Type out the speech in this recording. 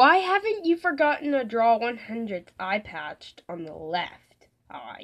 Why haven't you forgotten to draw 100th eye patched on the left eye?